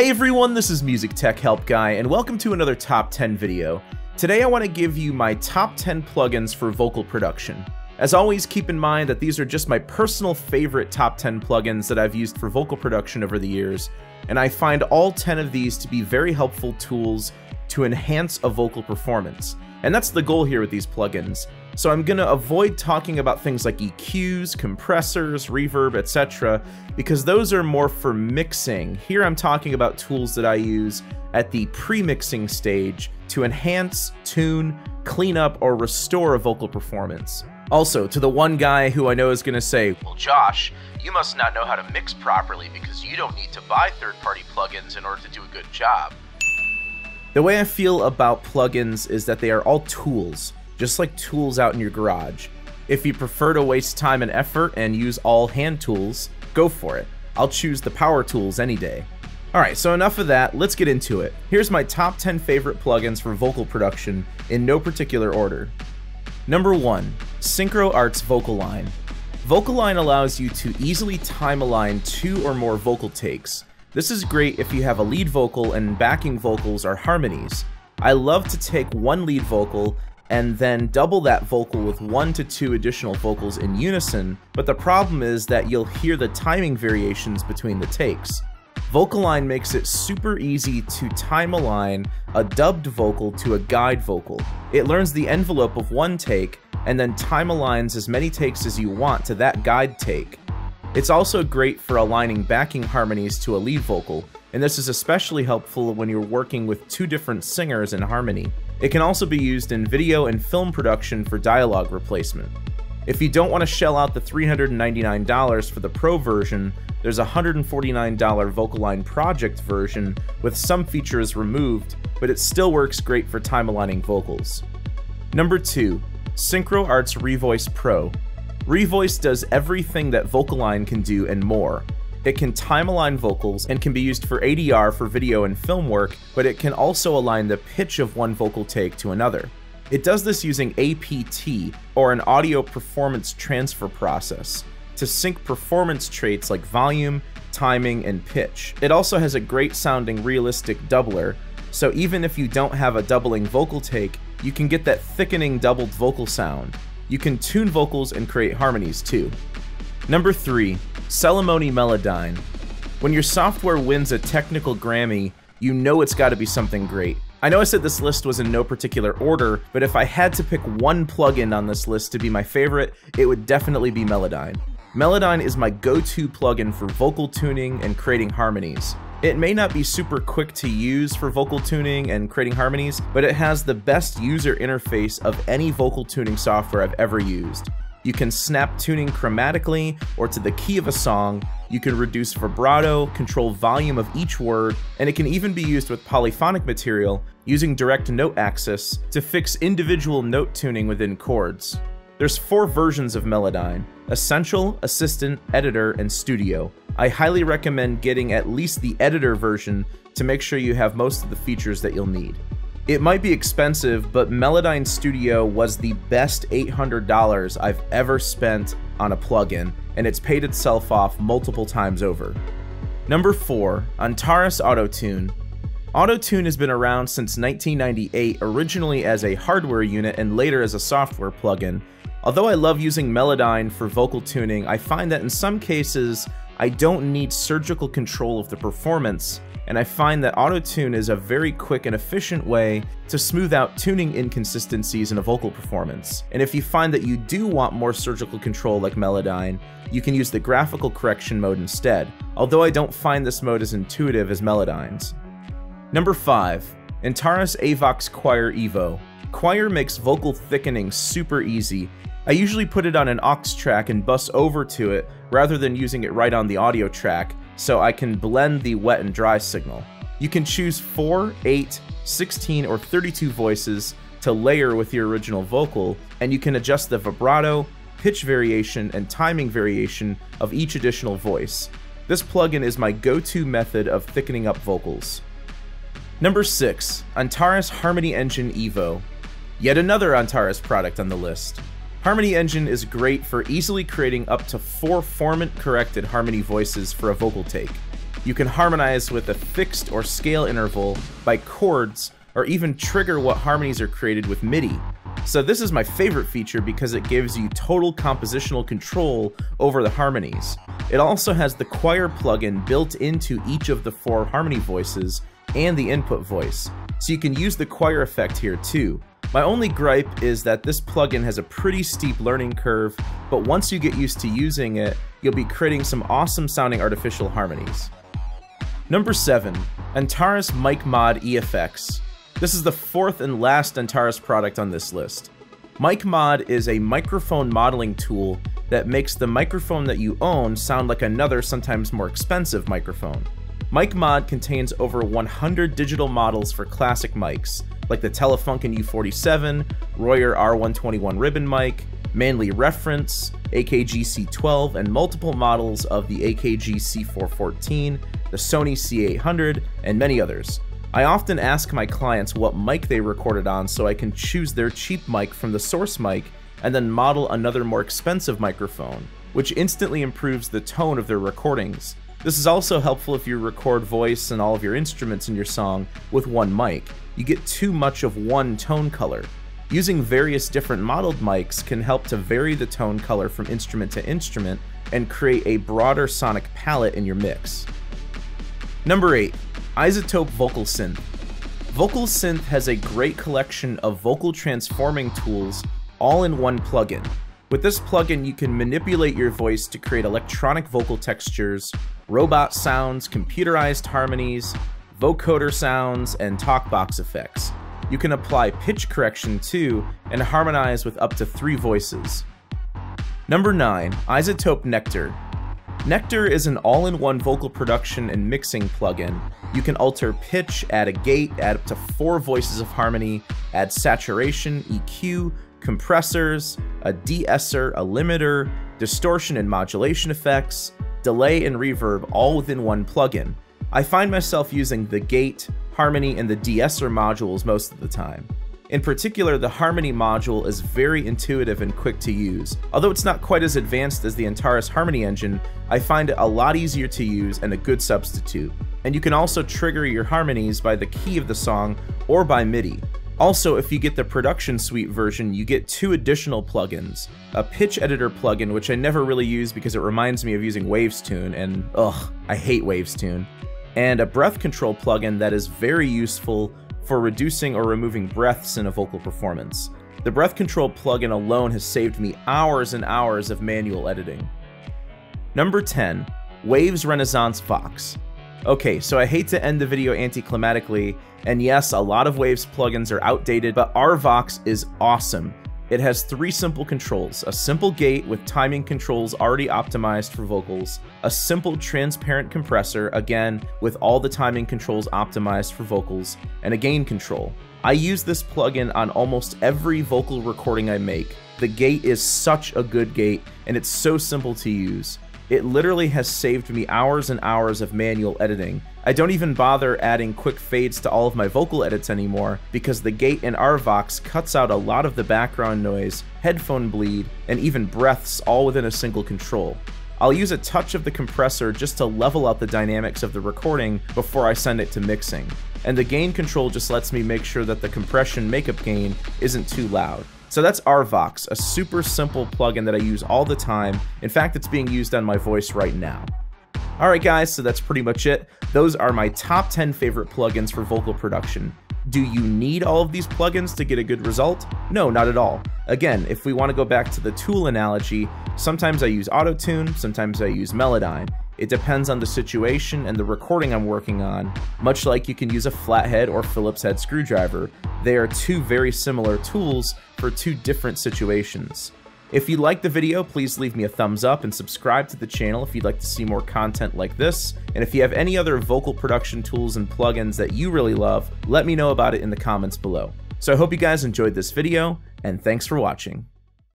Hey everyone, this is Music Tech Help Guy, and welcome to another Top 10 video. Today I want to give you my top 10 plugins for vocal production. As always, keep in mind that these are just my personal favorite top 10 plugins that I've used for vocal production over the years, and I find all 10 of these to be very helpful tools to enhance a vocal performance. And that's the goal here with these plugins. So I'm gonna avoid talking about things like EQs, compressors, reverb, etc., because those are more for mixing. Here I'm talking about tools that I use at the pre-mixing stage to enhance, tune, clean up, or restore a vocal performance. Also, to the one guy who I know is gonna say, Well, Josh, you must not know how to mix properly because you don't need to buy third party plugins in order to do a good job. The way I feel about plugins is that they are all tools, just like tools out in your garage. If you prefer to waste time and effort and use all hand tools, go for it. I'll choose the power tools any day. Alright, so enough of that, let's get into it. Here's my top 10 favorite plugins for vocal production, in no particular order. Number 1. Synchro Arts VocAlign. Vocal Line allows you to easily time align two or more vocal takes, this is great if you have a lead vocal and backing vocals are harmonies. I love to take one lead vocal and then double that vocal with one to two additional vocals in unison, but the problem is that you'll hear the timing variations between the takes. VocAlign makes it super easy to time align a dubbed vocal to a guide vocal. It learns the envelope of one take and then time aligns as many takes as you want to that guide take. It's also great for aligning backing harmonies to a lead vocal, and this is especially helpful when you're working with two different singers in harmony. It can also be used in video and film production for dialogue replacement. If you don't want to shell out the $399 for the Pro version, there's a $149 VocAlign Project version with some features removed, but it still works great for time aligning vocals. Number 2. Synchro Arts Revoice Pro Revoice does everything that VocAlign can do and more. It can time align vocals and can be used for ADR for video and film work, but it can also align the pitch of one vocal take to another. It does this using APT, or an audio performance transfer process, to sync performance traits like volume, timing, and pitch. It also has a great sounding realistic doubler, so even if you don't have a doubling vocal take, you can get that thickening doubled vocal sound. You can tune vocals and create harmonies too. Number 3. Celemony Melodyne. When your software wins a technical Grammy, you know it's gotta be something great. I know I said this list was in no particular order, but if I had to pick one plugin on this list to be my favorite, it would definitely be Melodyne. Melodyne is my go-to plugin for vocal tuning and creating harmonies. It may not be super quick to use for vocal tuning and creating harmonies, but it has the best user interface of any vocal tuning software I've ever used. You can snap tuning chromatically or to the key of a song, you can reduce vibrato, control volume of each word, and it can even be used with polyphonic material using direct note access to fix individual note tuning within chords. There's four versions of Melodyne, Essential, Assistant, Editor, and Studio. I highly recommend getting at least the editor version to make sure you have most of the features that you'll need. It might be expensive, but Melodyne Studio was the best $800 I've ever spent on a plugin, and it's paid itself off multiple times over. Number 4. Antares Autotune. Autotune has been around since 1998, originally as a hardware unit and later as a software plugin. Although I love using Melodyne for vocal tuning, I find that in some cases, I don't need surgical control of the performance, and I find that autotune is a very quick and efficient way to smooth out tuning inconsistencies in a vocal performance. And if you find that you do want more surgical control like Melodyne, you can use the graphical correction mode instead, although I don't find this mode as intuitive as Melodyne's. Number 5. Antares Avox Choir Evo. Choir makes vocal thickening super easy, I usually put it on an aux track and bus over to it rather than using it right on the audio track so I can blend the wet and dry signal. You can choose 4, 8, 16, or 32 voices to layer with your original vocal, and you can adjust the vibrato, pitch variation, and timing variation of each additional voice. This plugin is my go-to method of thickening up vocals. Number 6. Antares Harmony Engine Evo. Yet another Antares product on the list. Harmony Engine is great for easily creating up to four formant corrected harmony voices for a vocal take. You can harmonize with a fixed or scale interval by chords, or even trigger what harmonies are created with MIDI. So this is my favorite feature because it gives you total compositional control over the harmonies. It also has the choir plugin built into each of the four harmony voices and the input voice, so you can use the choir effect here too. My only gripe is that this plugin has a pretty steep learning curve, but once you get used to using it, you'll be creating some awesome sounding artificial harmonies. Number 7. Antares Mic Mod EFX. This is the fourth and last Antares product on this list. Mic Mod is a microphone modeling tool that makes the microphone that you own sound like another, sometimes more expensive microphone. Mic Mod contains over 100 digital models for classic mics, like the Telefunken U47, Royer R121 ribbon mic, Manley Reference, AKG C12, and multiple models of the AKG C414, the Sony C800, and many others. I often ask my clients what mic they recorded on so I can choose their cheap mic from the source mic and then model another more expensive microphone, which instantly improves the tone of their recordings. This is also helpful if you record voice and all of your instruments in your song with one mic. You get too much of one tone color. Using various different modeled mics can help to vary the tone color from instrument to instrument and create a broader sonic palette in your mix. Number 8 iZotope VocalSynth. Vocal Synth has a great collection of vocal transforming tools all in one plugin. With this plugin, you can manipulate your voice to create electronic vocal textures, robot sounds, computerized harmonies, vocoder sounds, and talkbox effects. You can apply pitch correction too, and harmonize with up to three voices. Number 9. iZotope Nectar. Nectar is an all-in-one vocal production and mixing plugin. You can alter pitch, add a gate, add up to four voices of harmony, add saturation, EQ, compressors, a de-esser, a limiter, distortion and modulation effects, delay and reverb all within one plugin. I find myself using the gate, harmony, and the de-esser modules most of the time. In particular, the Harmony module is very intuitive and quick to use. Although it's not quite as advanced as the Antares Harmony engine, I find it a lot easier to use and a good substitute. And you can also trigger your harmonies by the key of the song or by MIDI. Also, if you get the Production Suite version, you get two additional plugins. A pitch editor plugin, which I never really use because it reminds me of using Waves Tune, and ugh, I hate Waves Tune. And a breath control plugin that is very useful for reducing or removing breaths in a vocal performance. The breath control plugin alone has saved me hours and hours of manual editing. Number 10, Waves Renaissance Vox. Okay, so I hate to end the video anticlimactically, and yes, a lot of Waves plugins are outdated, but RVox is awesome. It has three simple controls, a simple gate with timing controls already optimized for vocals, a simple transparent compressor, again with all the timing controls optimized for vocals, and a gain control. I use this plugin on almost every vocal recording I make. The gate is such a good gate, and it's so simple to use. It literally has saved me hours and hours of manual editing. I don't even bother adding quick fades to all of my vocal edits anymore because the gate in RVox cuts out a lot of the background noise, headphone bleed, and even breaths all within a single control. I'll use a touch of the compressor just to level out the dynamics of the recording before I send it to mixing. And the gain control just lets me make sure that the compression makeup gain isn't too loud. So that's RVox, a super simple plugin that I use all the time. In fact, it's being used on my voice right now. Alright guys, so that's pretty much it. Those are my top 10 favorite plugins for vocal production. Do you need all of these plugins to get a good result? No, not at all. Again, if we want to go back to the tool analogy, sometimes I use Autotune, sometimes I use Melodyne. It depends on the situation and the recording I'm working on, much like you can use a flathead or Phillips head screwdriver. They are two very similar tools for two different situations. If you liked the video, please leave me a thumbs up and subscribe to the channel if you'd like to see more content like this. And if you have any other vocal production tools and plugins that you really love, let me know about it in the comments below. So I hope you guys enjoyed this video, and thanks for watching.